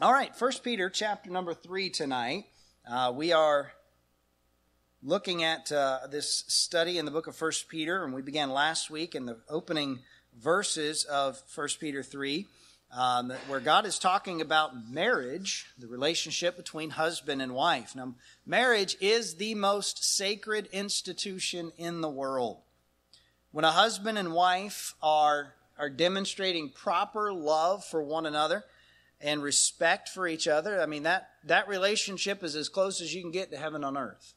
All right, First Peter chapter number 3 tonight. Uh, we are looking at uh, this study in the book of First Peter, and we began last week in the opening verses of First Peter 3, um, where God is talking about marriage, the relationship between husband and wife. Now, marriage is the most sacred institution in the world. When a husband and wife are, are demonstrating proper love for one another, and respect for each other, I mean, that, that relationship is as close as you can get to heaven on earth.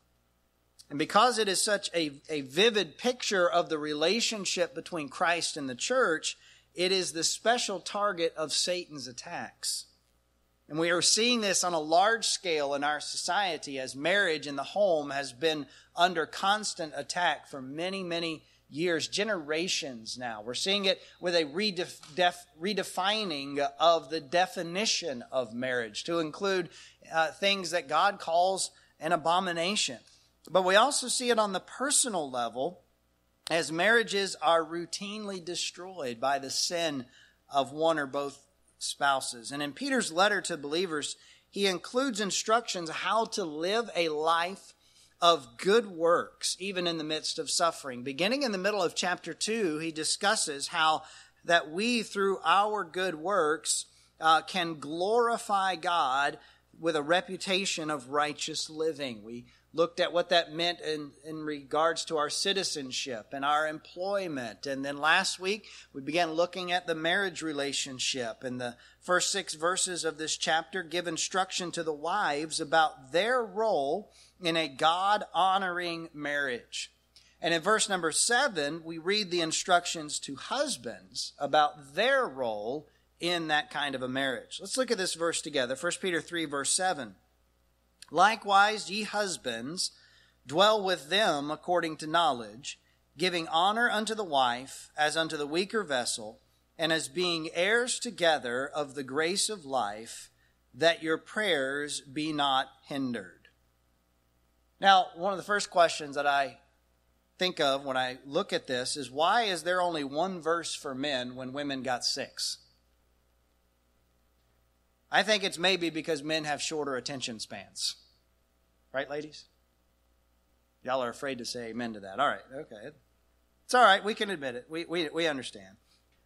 And because it is such a, a vivid picture of the relationship between Christ and the church, it is the special target of Satan's attacks. And we are seeing this on a large scale in our society as marriage in the home has been under constant attack for many, many years, generations now. We're seeing it with a redef- def- redefining of the definition of marriage to include uh, things that God calls an abomination. But we also see it on the personal level as marriages are routinely destroyed by the sin of one or both spouses. And in Peter's letter to believers, he includes instructions how to live a life of good works, even in the midst of suffering. Beginning in the middle of chapter 2, he discusses how that we, through our good works, uh, can glorify God with a reputation of righteous living. We looked at what that meant in, in regards to our citizenship and our employment. And then last week, we began looking at the marriage relationship. And the first six verses of this chapter give instruction to the wives about their role in a God honoring marriage. And in verse number seven, we read the instructions to husbands about their role in that kind of a marriage. Let's look at this verse together. 1 Peter 3, verse 7. Likewise, ye husbands, dwell with them according to knowledge, giving honor unto the wife as unto the weaker vessel, and as being heirs together of the grace of life, that your prayers be not hindered. Now, one of the first questions that I think of when I look at this is why is there only one verse for men when women got six? I think it's maybe because men have shorter attention spans. Right, ladies? Y'all are afraid to say amen to that. All right, okay. It's all right. We can admit it. We, we, we understand.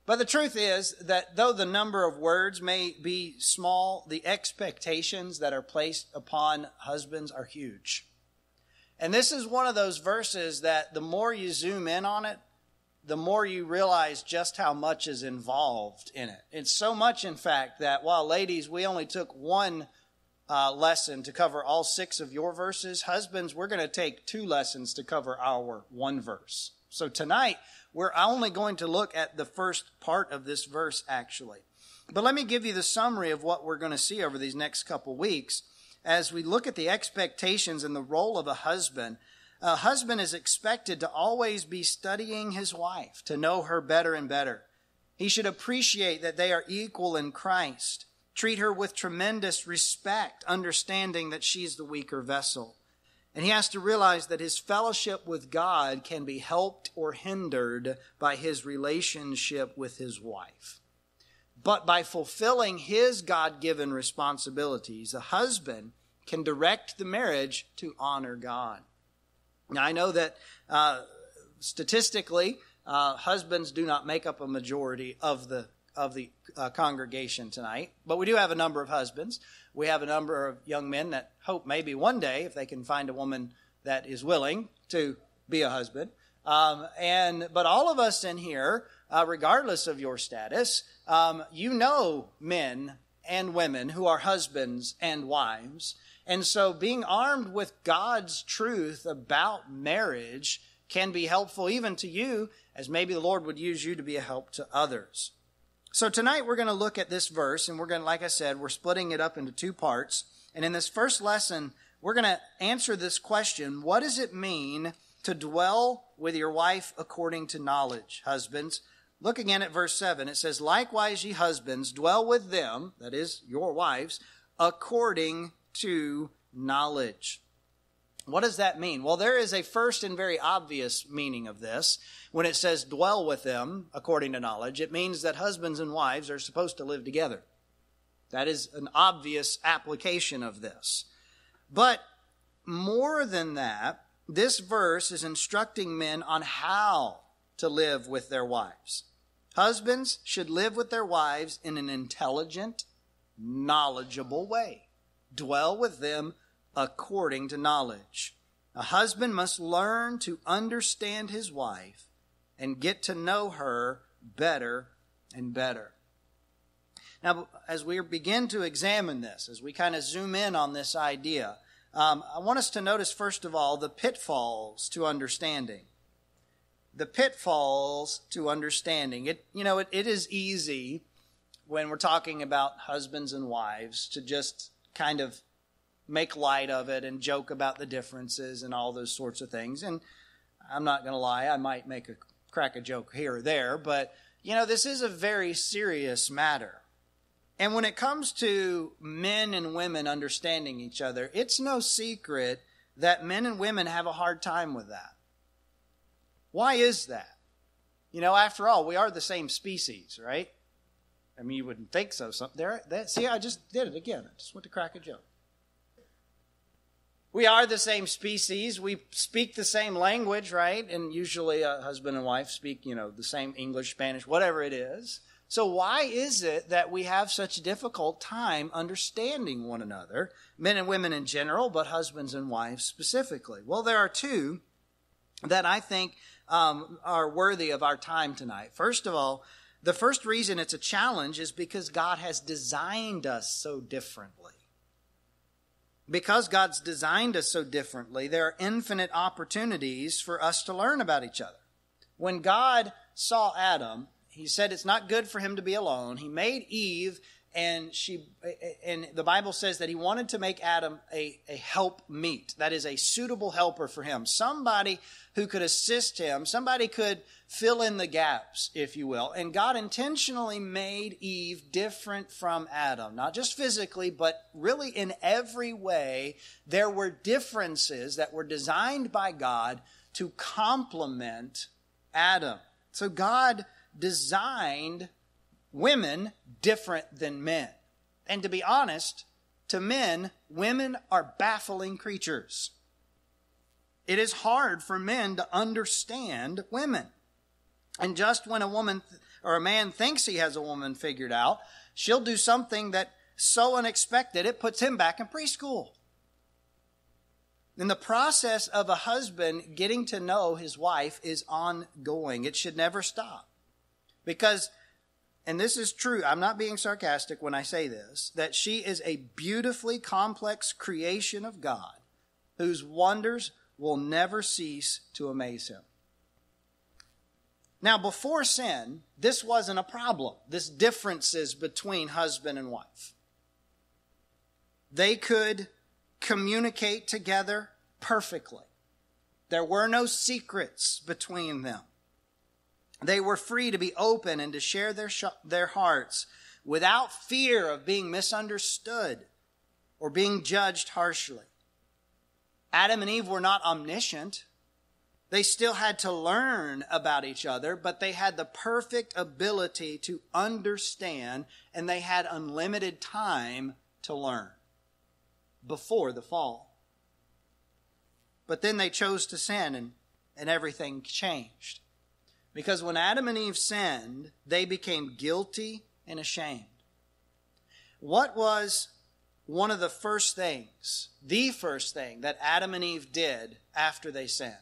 But the truth is that though the number of words may be small, the expectations that are placed upon husbands are huge. And this is one of those verses that the more you zoom in on it, the more you realize just how much is involved in it. It's so much, in fact, that while ladies, we only took one uh, lesson to cover all six of your verses, husbands, we're going to take two lessons to cover our one verse. So tonight, we're only going to look at the first part of this verse, actually. But let me give you the summary of what we're going to see over these next couple weeks as we look at the expectations and the role of a husband, a husband is expected to always be studying his wife, to know her better and better. He should appreciate that they are equal in Christ, treat her with tremendous respect, understanding that she's the weaker vessel. And he has to realize that his fellowship with God can be helped or hindered by his relationship with his wife. But by fulfilling his God given responsibilities, a husband can direct the marriage to honor God. Now, I know that uh, statistically, uh, husbands do not make up a majority of the of the uh, congregation tonight, but we do have a number of husbands. We have a number of young men that hope maybe one day, if they can find a woman that is willing to be a husband. Um, and but all of us in here uh, regardless of your status. Um, you know men and women who are husbands and wives. And so being armed with God's truth about marriage can be helpful even to you, as maybe the Lord would use you to be a help to others. So tonight we're going to look at this verse, and we're going to, like I said, we're splitting it up into two parts. And in this first lesson, we're going to answer this question What does it mean to dwell with your wife according to knowledge? Husbands, Look again at verse 7. It says, Likewise, ye husbands, dwell with them, that is, your wives, according to knowledge. What does that mean? Well, there is a first and very obvious meaning of this. When it says dwell with them according to knowledge, it means that husbands and wives are supposed to live together. That is an obvious application of this. But more than that, this verse is instructing men on how to live with their wives. Husbands should live with their wives in an intelligent, knowledgeable way. Dwell with them according to knowledge. A husband must learn to understand his wife and get to know her better and better. Now, as we begin to examine this, as we kind of zoom in on this idea, um, I want us to notice, first of all, the pitfalls to understanding. The pitfalls to understanding. It, you know, it, it is easy when we're talking about husbands and wives to just kind of make light of it and joke about the differences and all those sorts of things. And I'm not going to lie, I might make a crack a joke here or there, but you know, this is a very serious matter. And when it comes to men and women understanding each other, it's no secret that men and women have a hard time with that. Why is that? You know, after all, we are the same species, right? I mean, you wouldn't think so. Some, there, that, see, I just did it again. I just went to crack a joke. We are the same species. We speak the same language, right? And usually a husband and wife speak, you know, the same English, Spanish, whatever it is. So why is it that we have such a difficult time understanding one another, men and women in general, but husbands and wives specifically? Well, there are two that I think um, are worthy of our time tonight. First of all, the first reason it's a challenge is because God has designed us so differently. Because God's designed us so differently, there are infinite opportunities for us to learn about each other. When God saw Adam, he said it's not good for him to be alone. He made Eve and she and the bible says that he wanted to make adam a, a help meet that is a suitable helper for him somebody who could assist him somebody could fill in the gaps if you will. And god intentionally made eve different from adam not just physically but really in every way. There were differences that were designed by god to complement adam. So god designed women different than men. And to be honest, to men, women are baffling creatures. It is hard for men to understand women. And just when a woman or a man thinks he has a woman figured out, she'll do something that so unexpected it puts him back in preschool. And the process of a husband getting to know his wife is ongoing. It should never stop. Because and this is true, I'm not being sarcastic when I say this, that she is a beautifully complex creation of God whose wonders will never cease to amaze him. Now, before sin, this wasn't a problem, this differences between husband and wife. They could communicate together perfectly. There were no secrets between them. They were free to be open and to share their, sh- their hearts without fear of being misunderstood or being judged harshly. Adam and Eve were not omniscient. They still had to learn about each other, but they had the perfect ability to understand and they had unlimited time to learn before the fall. But then they chose to sin and, and everything changed. Because when Adam and Eve sinned, they became guilty and ashamed. What was one of the first things, the first thing that Adam and Eve did after they sinned?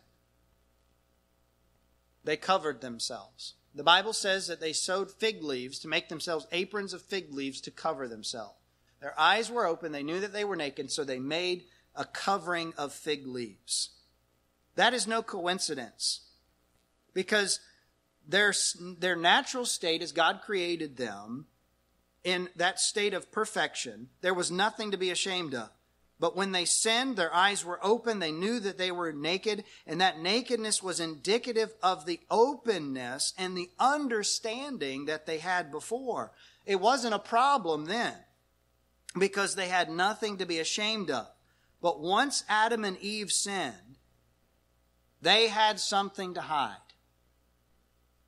They covered themselves. The Bible says that they sewed fig leaves to make themselves aprons of fig leaves to cover themselves. Their eyes were open, they knew that they were naked, so they made a covering of fig leaves. That is no coincidence. Because their, their natural state as God created them in that state of perfection, there was nothing to be ashamed of. But when they sinned, their eyes were open. They knew that they were naked, and that nakedness was indicative of the openness and the understanding that they had before. It wasn't a problem then because they had nothing to be ashamed of. But once Adam and Eve sinned, they had something to hide.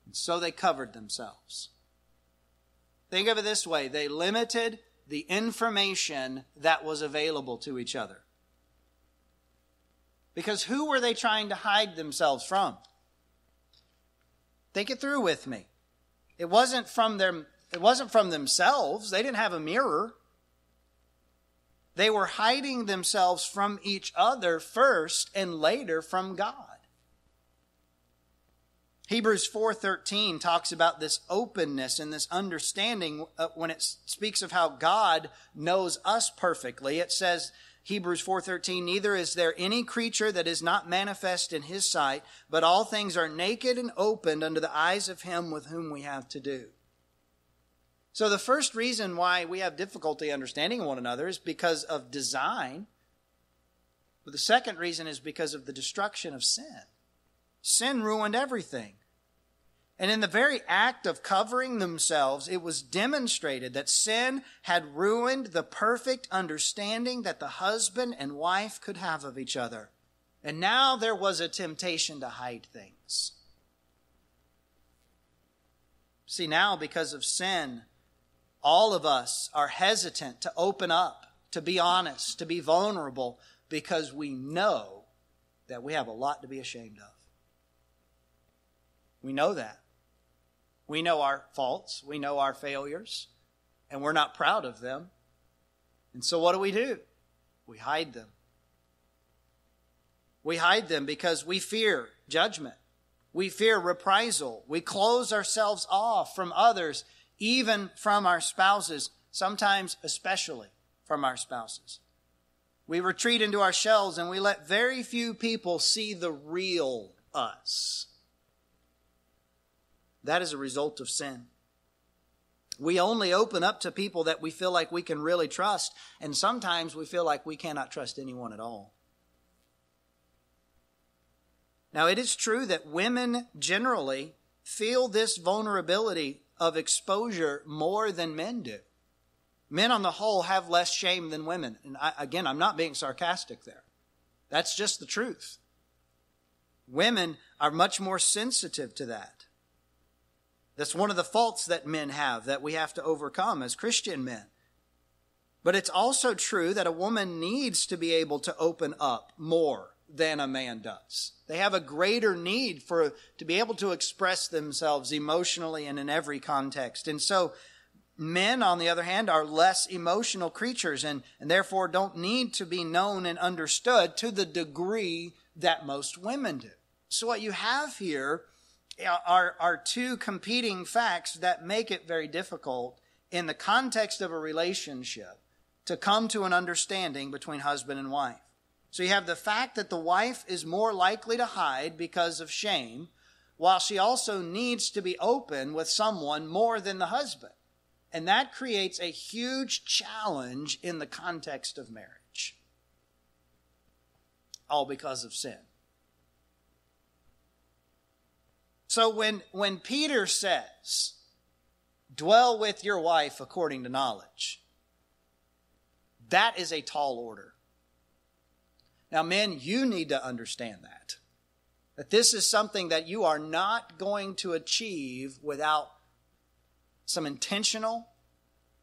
And so they covered themselves. Think of it this way they limited the information that was available to each other. Because who were they trying to hide themselves from? Think it through with me. It wasn't from them, it wasn't from themselves. They didn't have a mirror. They were hiding themselves from each other first and later from God. Hebrews 4:13 talks about this openness and this understanding uh, when it speaks of how God knows us perfectly. It says Hebrews 4:13 Neither is there any creature that is not manifest in his sight, but all things are naked and opened under the eyes of him with whom we have to do. So the first reason why we have difficulty understanding one another is because of design. But the second reason is because of the destruction of sin. Sin ruined everything. And in the very act of covering themselves, it was demonstrated that sin had ruined the perfect understanding that the husband and wife could have of each other. And now there was a temptation to hide things. See, now because of sin, all of us are hesitant to open up, to be honest, to be vulnerable, because we know that we have a lot to be ashamed of. We know that. We know our faults, we know our failures, and we're not proud of them. And so, what do we do? We hide them. We hide them because we fear judgment. We fear reprisal. We close ourselves off from others, even from our spouses, sometimes especially from our spouses. We retreat into our shells and we let very few people see the real us. That is a result of sin. We only open up to people that we feel like we can really trust, and sometimes we feel like we cannot trust anyone at all. Now, it is true that women generally feel this vulnerability of exposure more than men do. Men on the whole have less shame than women. And I, again, I'm not being sarcastic there. That's just the truth. Women are much more sensitive to that. That's one of the faults that men have that we have to overcome as Christian men. But it's also true that a woman needs to be able to open up more than a man does. They have a greater need for to be able to express themselves emotionally and in every context. And so men, on the other hand, are less emotional creatures and, and therefore don't need to be known and understood to the degree that most women do. So what you have here are, are two competing facts that make it very difficult in the context of a relationship to come to an understanding between husband and wife. So you have the fact that the wife is more likely to hide because of shame, while she also needs to be open with someone more than the husband. And that creates a huge challenge in the context of marriage. All because of sin. So when, when Peter says, dwell with your wife according to knowledge, that is a tall order. Now, men, you need to understand that. That this is something that you are not going to achieve without some intentional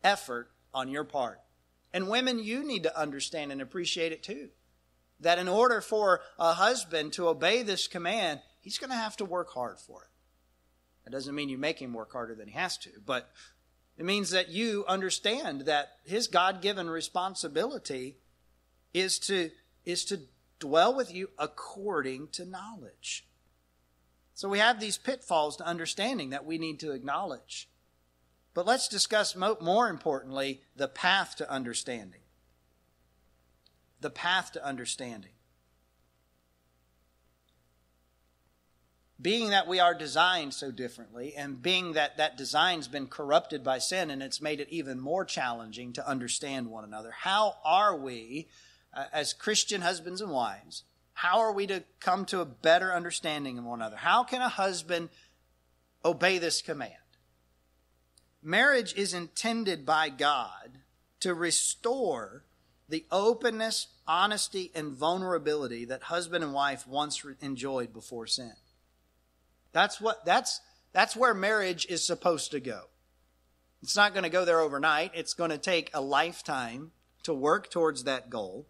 effort on your part. And women, you need to understand and appreciate it too. That in order for a husband to obey this command, he's going to have to work hard for it. That doesn't mean you make him work harder than he has to, but it means that you understand that his God given responsibility is to, is to dwell with you according to knowledge. So we have these pitfalls to understanding that we need to acknowledge. But let's discuss more importantly the path to understanding. The path to understanding. Being that we are designed so differently and being that that design's been corrupted by sin and it's made it even more challenging to understand one another how are we uh, as christian husbands and wives how are we to come to a better understanding of one another? How can a husband obey this command? Marriage is intended by god to restore the openness honesty and vulnerability that husband and wife once enjoyed before sin that's what that's that's where marriage is supposed to go. It's not going to go there overnight. It's going to take a lifetime to work towards that goal.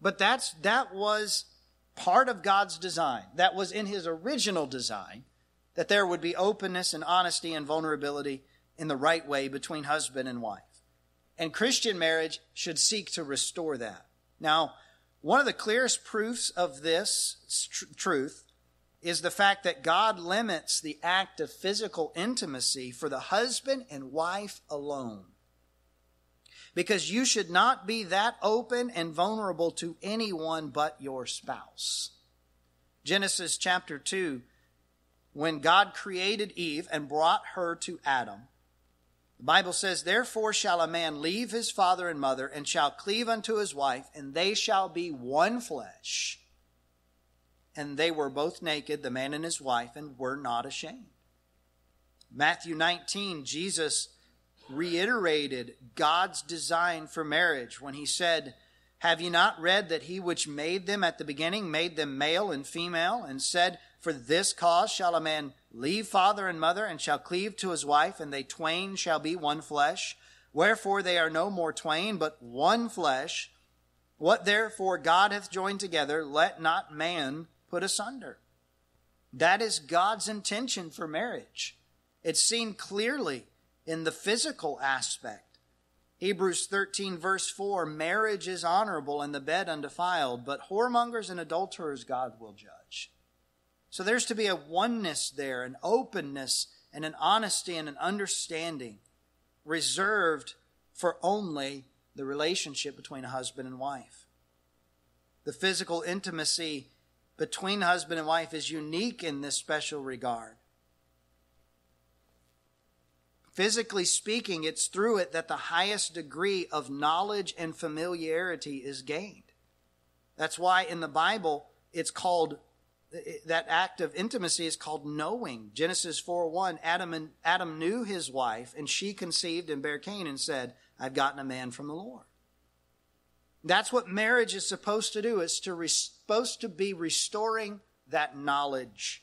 But that's that was part of God's design. That was in his original design that there would be openness and honesty and vulnerability in the right way between husband and wife. And Christian marriage should seek to restore that. Now, one of the clearest proofs of this tr- truth is the fact that God limits the act of physical intimacy for the husband and wife alone. Because you should not be that open and vulnerable to anyone but your spouse. Genesis chapter 2, when God created Eve and brought her to Adam, the Bible says, Therefore shall a man leave his father and mother, and shall cleave unto his wife, and they shall be one flesh. And they were both naked, the man and his wife, and were not ashamed. Matthew 19, Jesus reiterated God's design for marriage when he said, Have ye not read that he which made them at the beginning made them male and female, and said, For this cause shall a man leave father and mother, and shall cleave to his wife, and they twain shall be one flesh. Wherefore they are no more twain, but one flesh. What therefore God hath joined together, let not man put asunder. That is God's intention for marriage. It's seen clearly in the physical aspect. Hebrews 13, verse 4 Marriage is honorable and the bed undefiled, but whoremongers and adulterers God will judge. So there's to be a oneness there, an openness, and an honesty and an understanding reserved for only the relationship between a husband and wife. The physical intimacy between husband and wife is unique in this special regard. Physically speaking, it's through it that the highest degree of knowledge and familiarity is gained. That's why in the Bible it's called that act of intimacy is called knowing. Genesis 4 1, Adam, and, Adam knew his wife, and she conceived and bare Cain and said, I've gotten a man from the Lord. That's what marriage is supposed to do. It's to re- supposed to be restoring that knowledge.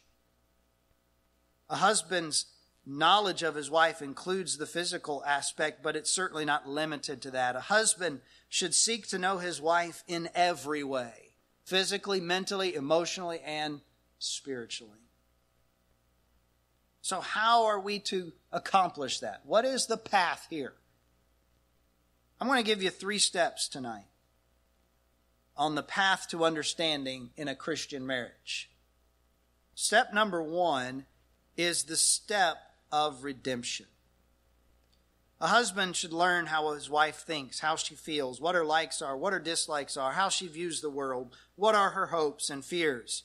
A husband's knowledge of his wife includes the physical aspect, but it's certainly not limited to that. A husband should seek to know his wife in every way physically, mentally, emotionally, and spiritually. So, how are we to accomplish that? What is the path here? I'm going to give you three steps tonight on the path to understanding in a Christian marriage. Step number one is the step of redemption. A husband should learn how his wife thinks, how she feels, what her likes are, what her dislikes are, how she views the world, what are her hopes and fears.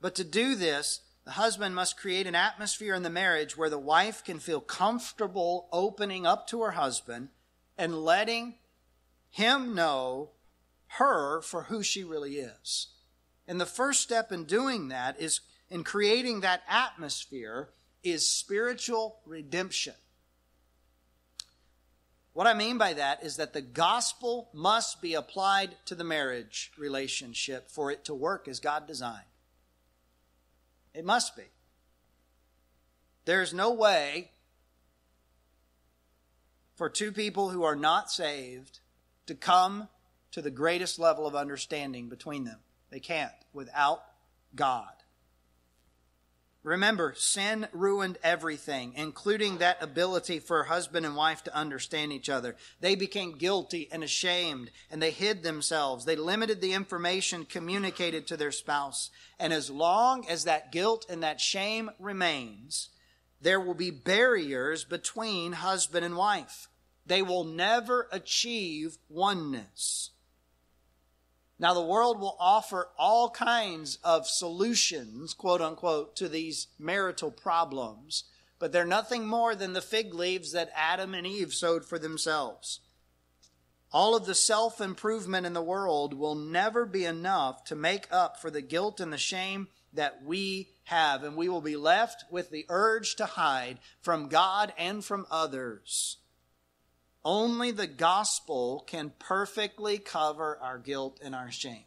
But to do this, the husband must create an atmosphere in the marriage where the wife can feel comfortable opening up to her husband and letting him know her for who she really is. And the first step in doing that is in creating that atmosphere is spiritual redemption. What I mean by that is that the gospel must be applied to the marriage relationship for it to work as God designed. It must be. There's no way for two people who are not saved to come to the greatest level of understanding between them. They can't without God. Remember, sin ruined everything, including that ability for husband and wife to understand each other. They became guilty and ashamed, and they hid themselves. They limited the information communicated to their spouse. And as long as that guilt and that shame remains, there will be barriers between husband and wife. They will never achieve oneness. Now, the world will offer all kinds of solutions, quote unquote, to these marital problems, but they're nothing more than the fig leaves that Adam and Eve sewed for themselves. All of the self improvement in the world will never be enough to make up for the guilt and the shame that we have, and we will be left with the urge to hide from God and from others. Only the gospel can perfectly cover our guilt and our shame.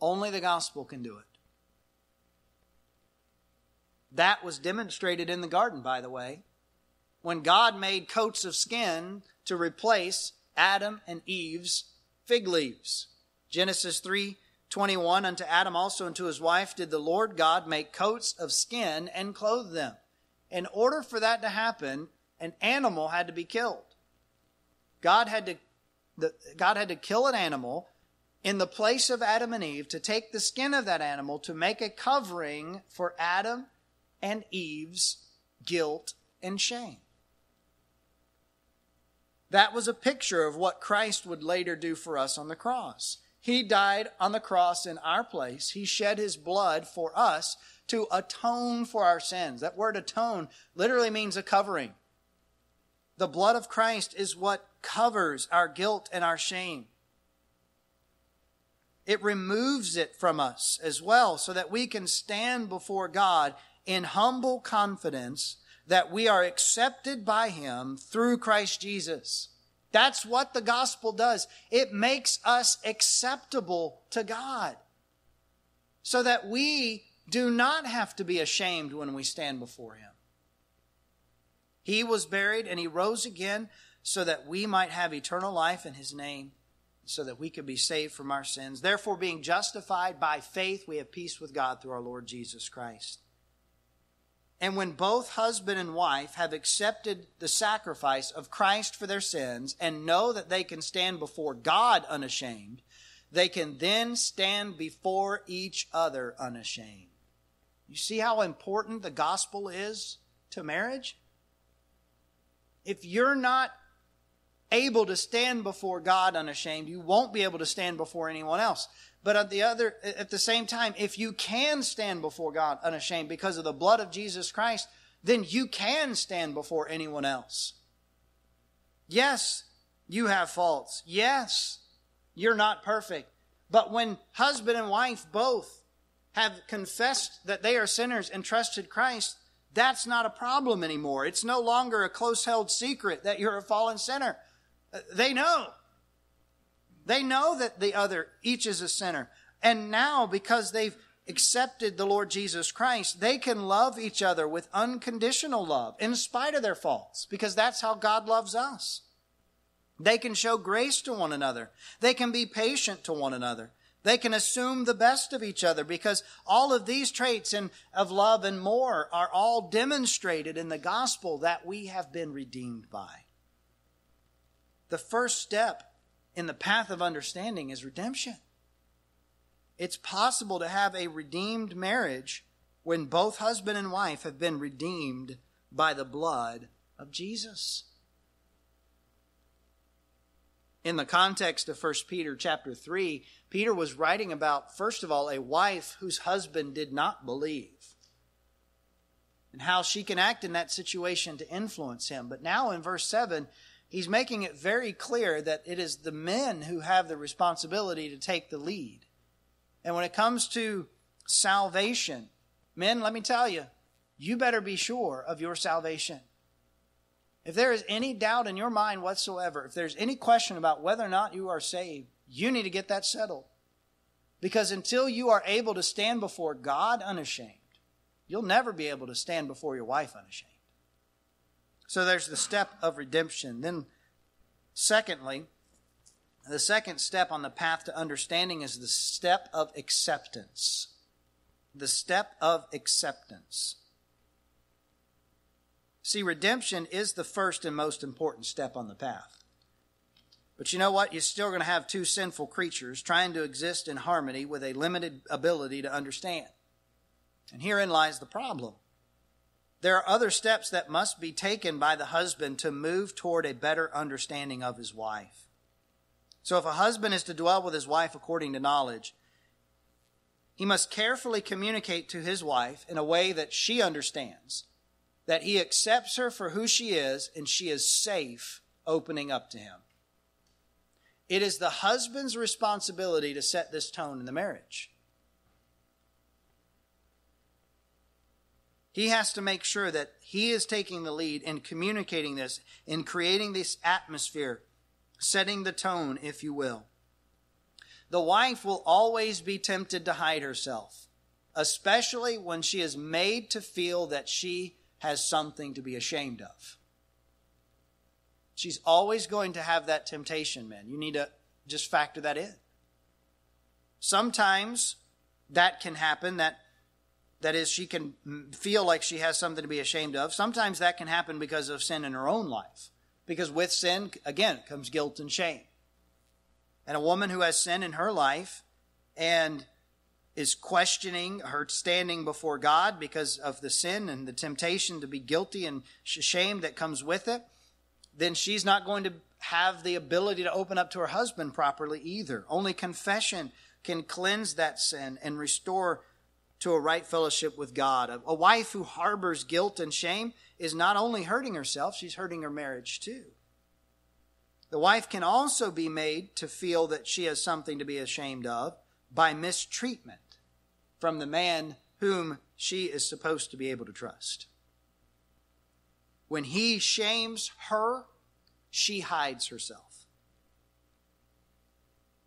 Only the gospel can do it. That was demonstrated in the garden, by the way. when God made coats of skin to replace Adam and Eve's fig leaves. Genesis 3 21 Unto Adam also and to his wife did the Lord God make coats of skin and clothe them. In order for that to happen, an animal had to be killed. God had to, the, God had to kill an animal in the place of Adam and Eve to take the skin of that animal to make a covering for Adam and Eve's guilt and shame. That was a picture of what Christ would later do for us on the cross. He died on the cross in our place. He shed his blood for us to atone for our sins. That word atone literally means a covering. The blood of Christ is what covers our guilt and our shame. It removes it from us as well so that we can stand before God in humble confidence that we are accepted by Him through Christ Jesus. That's what the gospel does. It makes us acceptable to God so that we do not have to be ashamed when we stand before Him. He was buried and He rose again so that we might have eternal life in His name, so that we could be saved from our sins. Therefore, being justified by faith, we have peace with God through our Lord Jesus Christ. And when both husband and wife have accepted the sacrifice of Christ for their sins and know that they can stand before God unashamed, they can then stand before each other unashamed. You see how important the gospel is to marriage? If you're not able to stand before God unashamed, you won't be able to stand before anyone else. But at the other, at the same time, if you can stand before God unashamed because of the blood of Jesus Christ, then you can stand before anyone else. Yes, you have faults. Yes, you're not perfect. But when husband and wife both have confessed that they are sinners and trusted Christ, that's not a problem anymore. It's no longer a close held secret that you're a fallen sinner. Uh, they know. They know that the other, each is a sinner. And now, because they've accepted the Lord Jesus Christ, they can love each other with unconditional love in spite of their faults, because that's how God loves us. They can show grace to one another. They can be patient to one another. They can assume the best of each other because all of these traits in, of love and more are all demonstrated in the gospel that we have been redeemed by. The first step in the path of understanding is redemption. It's possible to have a redeemed marriage when both husband and wife have been redeemed by the blood of Jesus. In the context of 1 Peter chapter 3, Peter was writing about, first of all, a wife whose husband did not believe and how she can act in that situation to influence him. But now in verse 7, he's making it very clear that it is the men who have the responsibility to take the lead. And when it comes to salvation, men, let me tell you, you better be sure of your salvation. If there is any doubt in your mind whatsoever, if there's any question about whether or not you are saved, you need to get that settled. Because until you are able to stand before God unashamed, you'll never be able to stand before your wife unashamed. So there's the step of redemption. Then, secondly, the second step on the path to understanding is the step of acceptance. The step of acceptance. See, redemption is the first and most important step on the path. But you know what? You're still going to have two sinful creatures trying to exist in harmony with a limited ability to understand. And herein lies the problem. There are other steps that must be taken by the husband to move toward a better understanding of his wife. So if a husband is to dwell with his wife according to knowledge, he must carefully communicate to his wife in a way that she understands that he accepts her for who she is and she is safe opening up to him. It is the husband's responsibility to set this tone in the marriage. He has to make sure that he is taking the lead in communicating this, in creating this atmosphere, setting the tone, if you will. The wife will always be tempted to hide herself, especially when she is made to feel that she has something to be ashamed of. She's always going to have that temptation, men. You need to just factor that in. Sometimes that can happen, that that is, she can feel like she has something to be ashamed of. Sometimes that can happen because of sin in her own life. Because with sin, again, comes guilt and shame. And a woman who has sin in her life and is questioning her standing before God because of the sin and the temptation to be guilty and shame that comes with it, then she's not going to have the ability to open up to her husband properly either. Only confession can cleanse that sin and restore to a right fellowship with God. A, wife who harbors guilt and shame is not only hurting herself, she's hurting her marriage too. The wife can also be made to feel that she has something to be ashamed of by mistreatment from the man whom she is supposed to be able to trust. When he shames her, she hides herself.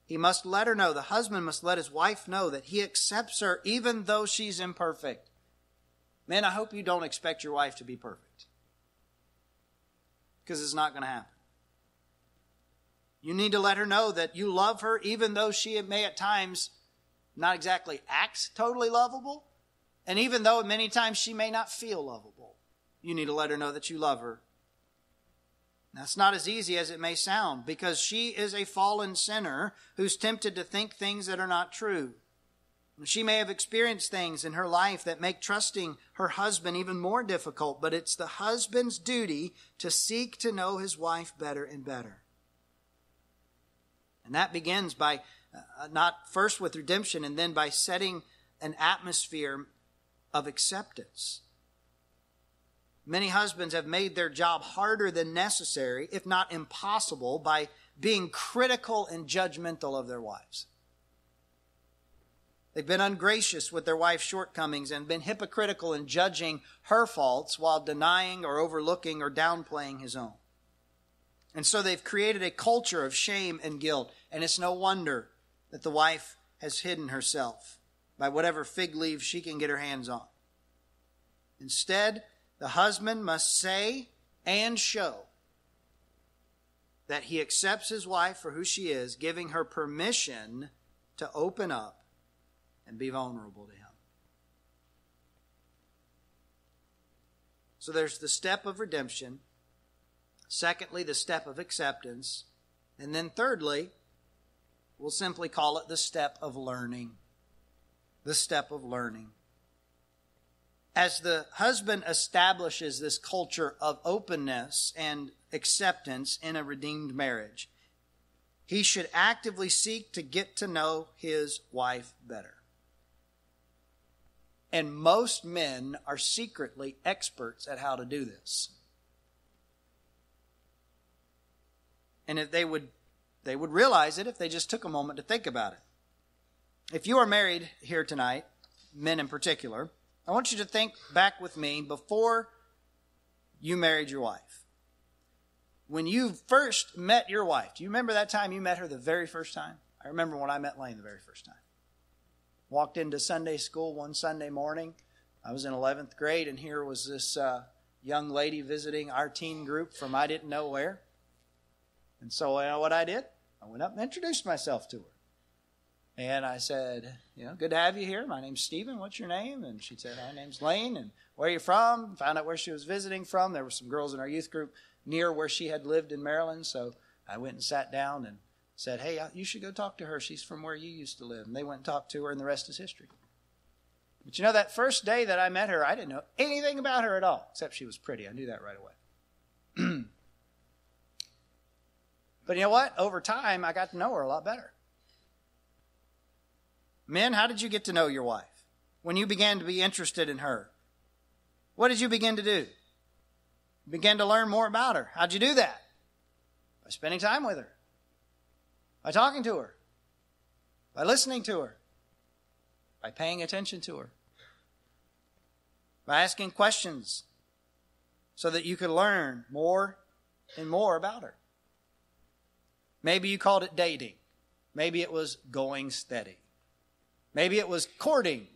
He must let her know, the husband must let his wife know that he accepts her even though she's imperfect. Man, I hope you don't expect your wife to be perfect. Because it's not going to happen. You need to let her know that you love her even though she may at times not exactly act totally lovable. And even though many times she may not feel lovable, you need to let her know that you love her that's not as easy as it may sound because she is a fallen sinner who's tempted to think things that are not true. She may have experienced things in her life that make trusting her husband even more difficult, but it's the husband's duty to seek to know his wife better and better. And that begins by uh, not first with redemption and then by setting an atmosphere of acceptance. Many husbands have made their job harder than necessary, if not impossible, by being critical and judgmental of their wives. They've been ungracious with their wife's shortcomings and been hypocritical in judging her faults while denying or overlooking or downplaying his own. And so they've created a culture of shame and guilt, and it's no wonder that the wife has hidden herself by whatever fig leaves she can get her hands on. Instead, the husband must say and show that he accepts his wife for who she is, giving her permission to open up and be vulnerable to him. So there's the step of redemption. Secondly, the step of acceptance. And then thirdly, we'll simply call it the step of learning. The step of learning as the husband establishes this culture of openness and acceptance in a redeemed marriage, he should actively seek to get to know his wife better. And most men are secretly experts at how to do this. And if they would they would realize it if they just took a moment to think about it. If you are married here tonight, men in particular, I want you to think back with me before you married your wife. When you first met your wife, do you remember that time you met her the very first time? I remember when I met Lane the very first time. Walked into Sunday school one Sunday morning. I was in 11th grade, and here was this uh, young lady visiting our teen group from I didn't know where. And so, you know what I did? I went up and introduced myself to her. And I said, you know, good to have you here. My name's Stephen. What's your name? And she said, my name's Lane. And where are you from? Found out where she was visiting from. There were some girls in our youth group near where she had lived in Maryland. So I went and sat down and said, hey, uh, you should go talk to her. She's from where you used to live. And they went and talked to her, and the rest is history. But you know, that first day that I met her, I didn't know anything about her at all, except she was pretty. I knew that right away. but you know what? Over time, I got to know her a lot better. Men, how did you get to know your wife? When you began to be interested in her? What did you begin to do? You began to learn more about her. How'd you do that? By spending time with her. By talking to her. By listening to her. By paying attention to her. By asking questions so that you could learn more and more about her. Maybe you called it dating. Maybe it was going steady. Maybe it was courting.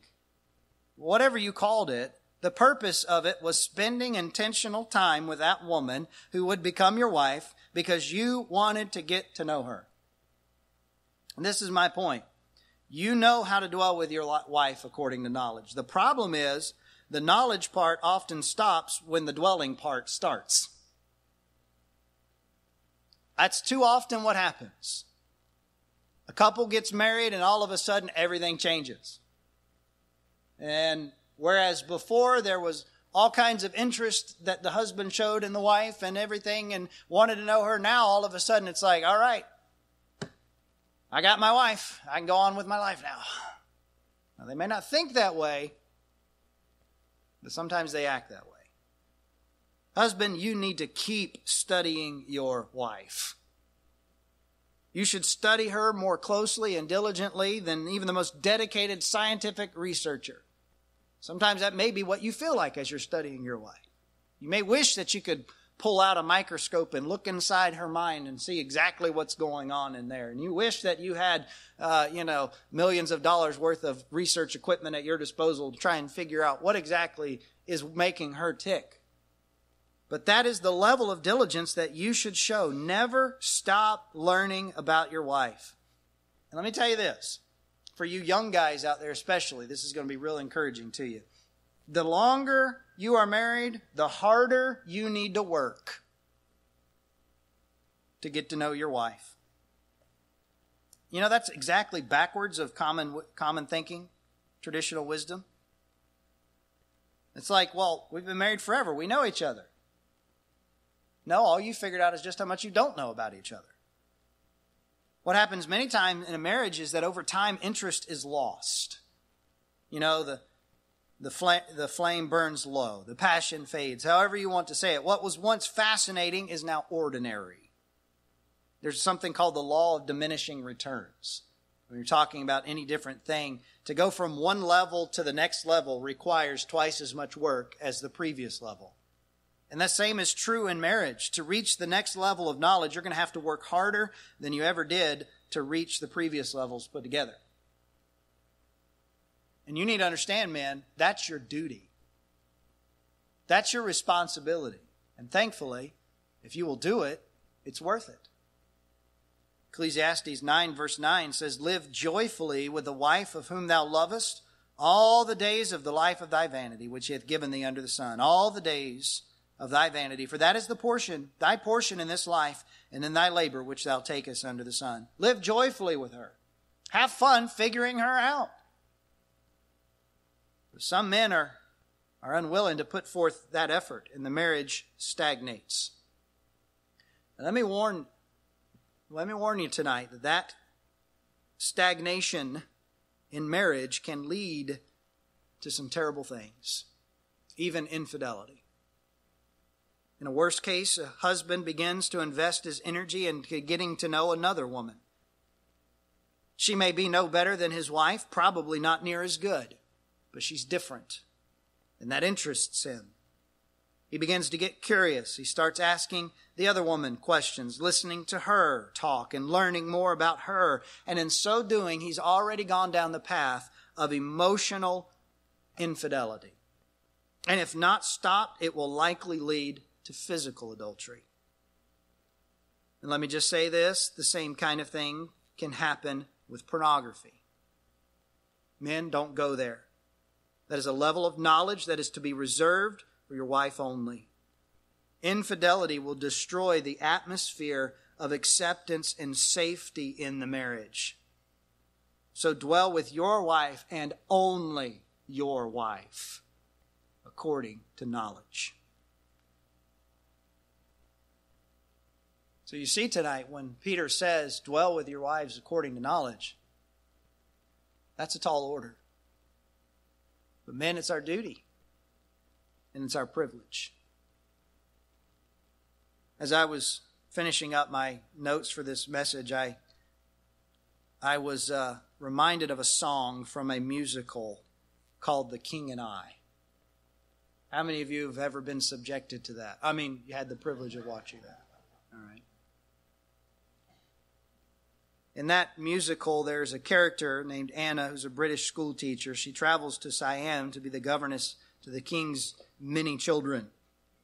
Whatever you called it, The purpose of it was spending intentional time with that woman who would become your wife because you wanted to get to know her. And this is my point. You know how to dwell with your wife according to knowledge. The problem is the knowledge part often stops when the dwelling part starts. That's too often what happens. Couple gets married and all of a sudden everything changes. And whereas before there was all kinds of interest that the husband showed in the wife and everything and wanted to know her, now all of a sudden it's like, all right, I got my wife. I can go on with my life now. Now, they may not think that way, but sometimes they act that way. Husband, you need to keep studying your wife. You should study her more closely and diligently than even the most dedicated scientific researcher. Sometimes that may be what you feel like as you're studying your wife. You may wish that you could pull out a microscope and look inside her mind and see exactly what's going on in there. And you wish that you had, uh, you know, millions of dollars worth of research equipment at your disposal to try and figure out what exactly is making her tick. But that is the level of diligence that you should show. Never stop learning about your wife. And let me tell you this for you young guys out there, especially, this is going to be real encouraging to you. The longer you are married, the harder you need to work to get to know your wife. You know, that's exactly backwards of common, common thinking, traditional wisdom. It's like, well, we've been married forever. We know each other. No, all you figured out is just how much you don't know about each other. What happens many times in a marriage is that over time, interest is lost. You know, the, the, fl- the flame burns low, the passion fades, however you want to say it. What was once fascinating is now ordinary. There's something called the law of diminishing returns. When you're talking about any different thing, to go from one level to the next level requires twice as much work as the previous level. And the same is true in marriage. To reach the next level of knowledge, you're going to have to work harder than you ever did to reach the previous levels put together. And you need to understand, man, that's your duty. That's your responsibility. And thankfully, if you will do it, it's worth it. Ecclesiastes 9, verse 9 says, Live joyfully with the wife of whom thou lovest all the days of the life of thy vanity, which he hath given thee under the sun. All the days of thy vanity, for that is the portion, thy portion in this life, and in thy labor which thou takest under the sun. Live joyfully with her. Have fun figuring her out. Some men are, are unwilling to put forth that effort, and the marriage stagnates. let me warn, let me warn you tonight that that stagnation in marriage can lead to some terrible things, even infidelity. In the worst case, a husband begins to invest his energy into getting to know another woman. She may be no better than his wife, probably not near as good but she's different. And that interests him. He begins to get curious. He starts asking the other woman questions, listening to her talk and learning more about her. And in so doing, he's already gone down the path of emotional infidelity. And if not stopped, it will likely lead to physical adultery. And let me just say this the same kind of thing can happen with pornography. Men, don't go there. That is a level of knowledge that is to be reserved for your wife only. Infidelity will destroy the atmosphere of acceptance and safety in the marriage. So dwell with your wife and only your wife according to knowledge. So you see tonight when Peter says, dwell with your wives according to knowledge, that's a tall order. But men, it's our duty and it's our privilege. As I was finishing up my notes for this message, I I was uh, reminded of a song from a musical called The King and I. How many of you have ever been subjected to that? I mean, you had the privilege of watching that. All right. In that musical, there's a character named Anna who's a British school teacher. She travels to Siam to be the governess to the king's many children.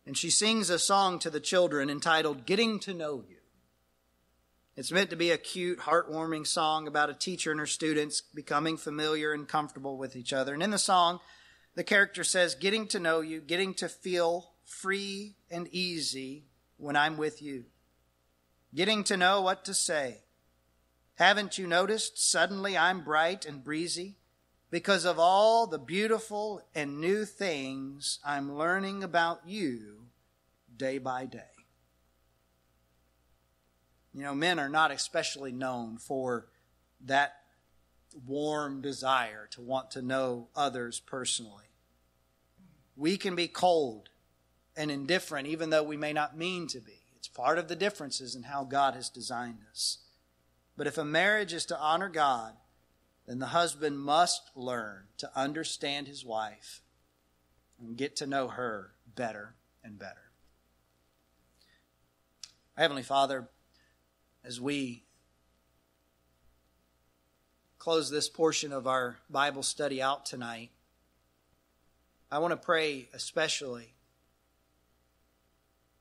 And she sings a song to the children entitled Getting to Know You. It's meant to be a cute, heartwarming song about a teacher and her students becoming familiar and comfortable with each other. And in the song, the character says, Getting to know you, getting to feel free and easy when I'm with you, getting to know what to say. Haven't you noticed suddenly I'm bright and breezy? Because of all the beautiful and new things I'm learning about you day by day. You know, men are not especially known for that warm desire to want to know others personally. We can be cold and indifferent even though we may not mean to be. It's part of the differences in how God has designed us. But if a marriage is to honor God, then the husband must learn to understand his wife and get to know her better and better. Heavenly Father, as we close this portion of our Bible study out tonight, I want to pray especially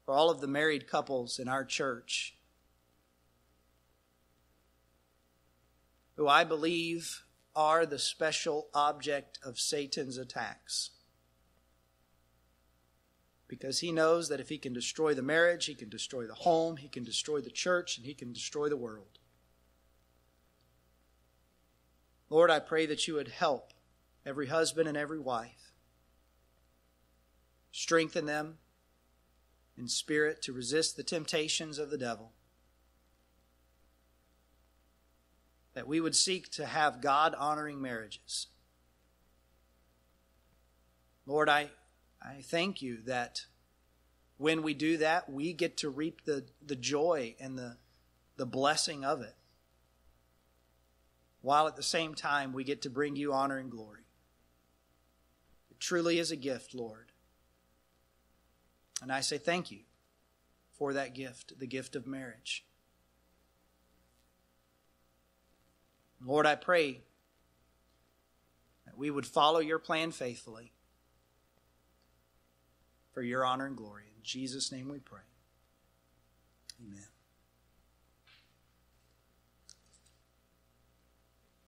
for all of the married couples in our church who I believe are the special object of Satan's attacks. Because he knows that if he can destroy the marriage, he can destroy the home, he can destroy the church, and he can destroy the world. Lord, I pray that you would help every husband and every wife. Strengthen them in spirit to resist the temptations of the devil. That we would seek to have God honoring marriages. Lord, I, I thank you that when we do that, we get to reap the, the joy and the, the blessing of it, while at the same time we get to bring you honor and glory. It truly is a gift, Lord. And I say thank you for that gift, the gift of marriage. Lord, I pray that we would follow your plan faithfully for your honor and glory. In Jesus' name we pray. Amen.